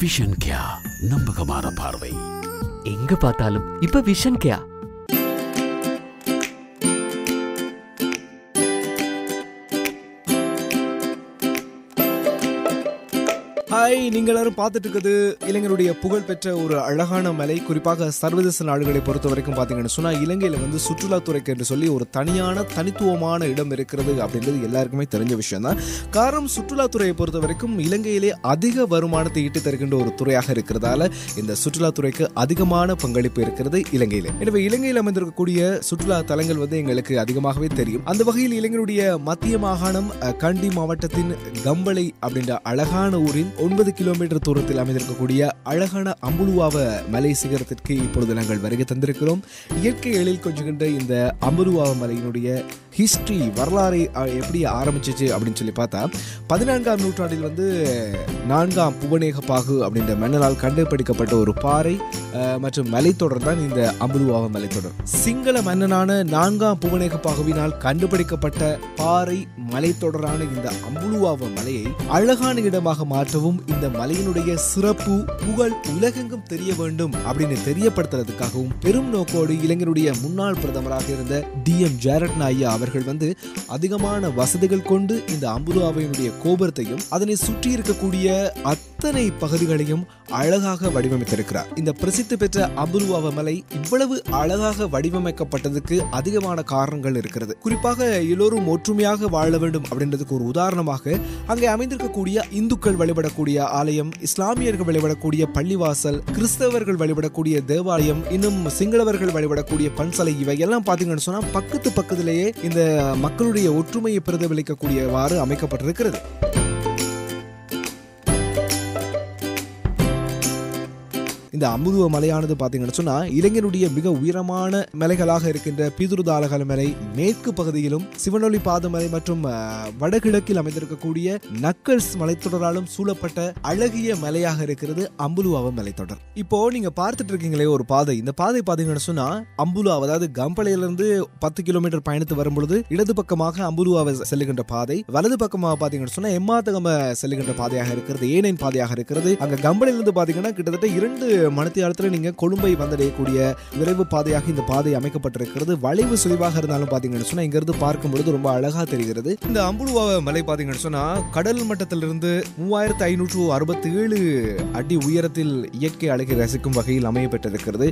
Vision கேயா நம்பகமான பார்வை. எங்க பார்த்தாலும் இப்ப விஷன் கேயா ஹாய் நீங்கள் எல்லாரும் பார்த்துட்டு இருக்குது இளைஞருடைய புகழ்பெற்ற ஒரு அழகான மலை. குறிப்பாக சர்வதேச நாடுகளை பொறுத்த வரைக்கும் பார்த்தீங்கன்னு சொன்னால் இலங்கையில் வந்து சுற்றுலாத்துறைக்கு என்று சொல்லி ஒரு தனியான தனித்துவமான இடம் இருக்கிறது அப்படின்றது எல்லாருக்குமே தெரிஞ்ச விஷயம் தான் காரணம் சுற்றுலாத்துறையை பொறுத்த வரைக்கும் இலங்கையிலே அதிக வருமானத்தை ஈட்டு தருகின்ற ஒரு துறையாக இருக்கிறதால இந்த சுற்றுலாத்துறைக்கு அதிகமான பங்களிப்பு இருக்கிறது இலங்கையில். எனவே இலங்கையில் அமைந்திருக்கக்கூடிய சுற்றுலா தலங்கள் வந்து எங்களுக்கு அதிகமாகவே தெரியும். அந்த வகையில் இலங்கையுடைய மத்திய மாகாணம் கண்டி மாவட்டத்தின் கம்பளை அப்படின்ற அழகான ஊரின் ஒன்பது கிலோமீட்டர் தூரத்தில் அமைந்திருக்கக்கூடிய அழகான அம்புலுவாவ மலை சிகரத்திற்கு இப்பொழுது நாங்கள் வருகை தந்திருக்கிறோம். இயற்கை எழில் கொஞ்சுகின்ற இந்த அம்புலுவாவ மலையினுடைய ஹிஸ்ட்ரி வரலாறை எப்படி ஆரம்பிச்சிச்சு அப்படின்னு சொல்லி பார்த்தா பதினான்காம் நூற்றாண்டில் வந்து நான்காம் புவனேக பாகு அப்படின்ற மன்னரால் கண்டுபிடிக்கப்பட்ட ஒரு பாறை மற்றும் மலைத்தொடர் தான் இந்த அம்புலுவாவ மலைத்தொடர். சிங்கள மன்னனான நான்காம் புவனேக பாகுவினால் கண்டுபிடிக்கப்பட்ட பாறை மலைத்தொடரான இந்த அம்புலுவாவ மலையை அழகான இடமாக மாற்றவும் இந்த மலையினுடைய சிறப்பு புகழ் உலகெங்கும் தெரிய வேண்டும் அப்படின்னு தெரியப்படுத்துறதுக்காகவும் பெரும் நோக்கோடு இளைஞருடைய முன்னாள் பிரதமராக இருந்த டி எம் ஜேரட் அவர் அவர்கள் வந்து அதிகமான வசதிகள் கொண்டு இந்த அம்புலுவாவையினுடைய கோபுரத்தையும் அதனை சுற்றி இருக்கக்கூடிய அத்தனை பகுதிகளையும் அழகாக வடிவமைத்திருக்கிறார். இந்த பிரசித்தி பெற்ற அபுருவாவ மலை இவ்வளவு அழகாக வடிவமைக்கப்பட்டதுக்கு அதிகமான காரணங்கள் இருக்கிறது. குறிப்பாக எல்லோரும் ஒற்றுமையாக வாழ வேண்டும் அப்படின்றதுக்கு ஒரு உதாரணமாக அங்கே அமைந்திருக்கக்கூடிய இந்துக்கள் வழிபடக்கூடிய ஆலயம் இஸ்லாமியர்கள் வழிபடக்கூடிய பள்ளிவாசல் கிறிஸ்தவர்கள் வழிபடக்கூடிய தேவாலயம் இன்னும் சிங்களவர்கள் வழிபடக்கூடிய பன்சலை இவை எல்லாம் பார்த்தீங்கன்னு சொன்னா பக்கத்து பக்கத்திலேயே இந்த மக்களுடைய ஒற்றுமையை பிரதிபலிக்கக்கூடியவாறு அமைக்கப்பட்டிருக்கிறது. இந்த அமுதுவ மலையானது பார்த்தீங்கன்னு சொன்னா இளைஞருடைய மிக உயரமான மலைகளாக இருக்கின்ற பீதுருதாலகல மலை மேற்கு பகுதியிலும் சிவனொளி பாதமலை மற்றும் வடகிழக்கில் அமைந்திருக்கக்கூடிய நக்கல்ஸ் மலைத்தொடராலும் சூழப்பட்ட அழகிய மலையாக இருக்கிறது அம்புலுவாவ மலைத்தொடர். இப்போ நீங்க பார்த்துட்டு இருக்கீங்களே ஒரு பாதை. இந்த பாதை பாத்தீங்கன்னு சொன்னா அம்புலுவா அதாவது கம்பளையிலிருந்து பத்து கிலோமீட்டர் பயணித்து வரும்பொழுது இடது பக்கமாக அம்புலுவாவை செல்லுகின்ற பாதை வலது பக்கமாக பாத்தீங்கன்னு சொன்னா எம்மாத்தகம செல்லுகின்ற பாதையாக இருக்கிறது ஏனைன் பாதையாக இருக்கிறது. அங்க கம்பளையிலிருந்து பாத்தீங்கன்னா கிட்டத்தட்ட இரண்டு மணித்தியாலத்துல நீங்கள் கொழும்பை வந்தடையக்கூடிய விரைவு பாதையாக இந்த பாதை அமைக்கப்பட்டிருக்கிறது. வளைவு சுழிவாக இருந்தாலும் பார்த்தீங்கன்னு சொன்னால் இங்கேருந்து பார்க்கும் பொழுது ரொம்ப அழகாக தெரிகிறது. இந்த அம்புலுவா மலை பார்த்தீங்கன்னு சொன்னால் கடல் மட்டத்திலிருந்து மூவாயிரத்து ஐநூற்று அறுபத்தி ஏழு அடி உயரத்தில் இயற்கை அழகை ரசிக்கும் வகையில் அமையப்பட்டிருக்கிறது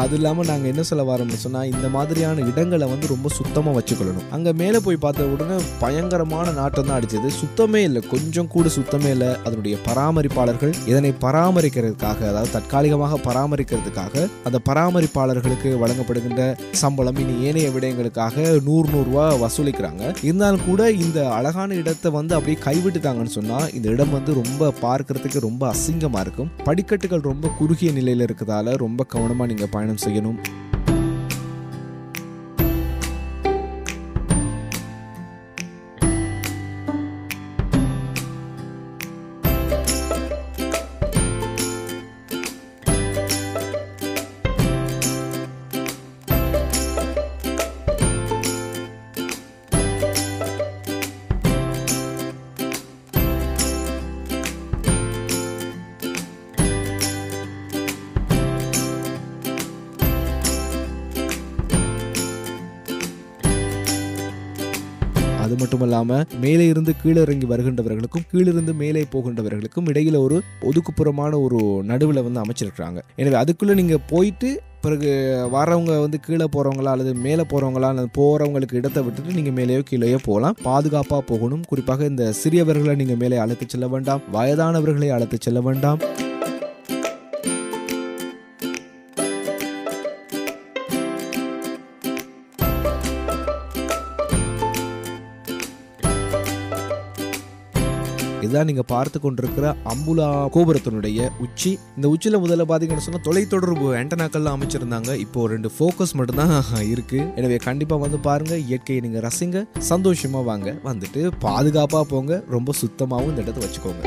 அது இல்லாமல் நாங்கள் என்ன சொல்ல வரோம்னு சொன்னால் இந்த மாதிரியான இடங்களை வந்து ரொம்ப சுத்தமாக வச்சுக்கொள்ளணும். அங்கே மேலே போய் பார்த்த உடனே பயங்கரமான நாட்டம் தான் அடிச்சது. சுத்தமே இல்லை. கொஞ்சம் கூட சுத்தமே இல்லை. அதனுடைய பராமரிப்பாளர்கள் இதனை பராமரிக்கிறதுக்காக அதாவது தற்காலிகமாக பராமரிக்கிறதுக்காக அந்த பராமரிப்பாளர்களுக்கு வழங்கப்படுகின்ற சம்பளம் இனி ஏனைய விடயங்களுக்காக நூறு நூறுரூவா வசூலிக்கிறாங்க. இருந்தாலும் கூட இந்த அழகான இடத்தை வந்து அப்படியே கைவிட்டுட்டாங்கன்னு சொன்னால் இந்த இடம் வந்து ரொம்ப பார்க்கறதுக்கு ரொம்ப அசிங்கமாக இருக்கும். படிக்கட்டுகள் ரொம்ப குறுகிய நிலையில் இருக்கிறதால ரொம்ப கவனமாக நீங்கள் பயணம் செய்யணும். அது மட்டும் இல்லாம மேலே இருந்து கீழே இறங்கி வருகின்றவர்களுக்கும் கீழிருந்து மேலே போகின்றவர்களுக்கும் இடையில ஒரு ஒதுக்குப்புறமான ஒரு நடுவில் வந்து அமைச்சிருக்கிறாங்க. எனவே அதுக்குள்ள நீங்க போயிட்டு பிறகு வரவங்க வந்து கீழே போகிறவங்களா அல்லது மேலே போகிறவங்களா அல்லது போகிறவங்களுக்கு இடத்தை விட்டுட்டு நீங்கள் மேலேயோ கீழேயோ போகலாம். பாதுகாப்பாக போகணும். குறிப்பாக இந்த சிறியவர்களை நீங்கள் மேலே அழைத்து செல்ல வேண்டாம். வயதானவர்களை அழைத்து செல்ல வேண்டாம். இதுதான் நீங்க பார்த்து கொண்டிருக்கிற அம்புலா கோபுரத்தினுடைய உச்சி. இந்த உச்சியில முதல்ல பாத்தீங்கன்னு சொன்னா தொலைத்தொடர்பு ஆண்டனாக்கள்லாம் அமைச்சிருந்தாங்க. இப்போ ரெண்டு ஃபோக்கஸ் மட்டும்தான் இருக்கு. எனவே கண்டிப்பா வந்து பாருங்க இயற்கையை நீங்க ரசிங்க சந்தோஷமா வாங்க வந்துட்டு பாதுகாப்பா போங்க ரொம்ப சுத்தமாகவும் இந்த இடத்த வச்சுக்கோங்க.